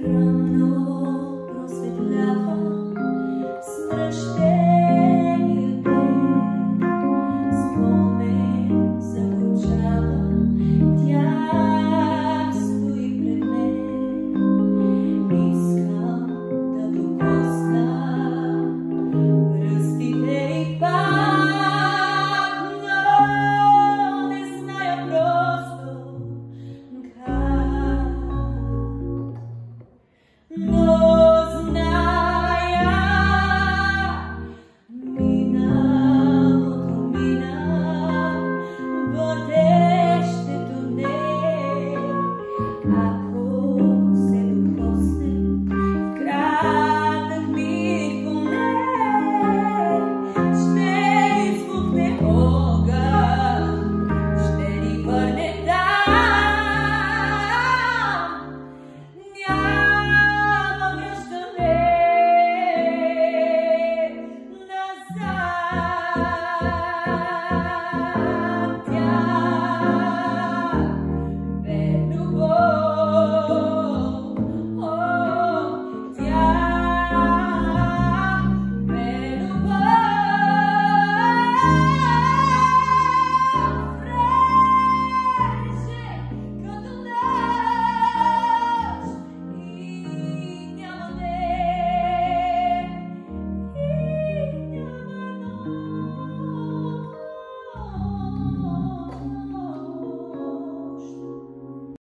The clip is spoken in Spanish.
trono, prosper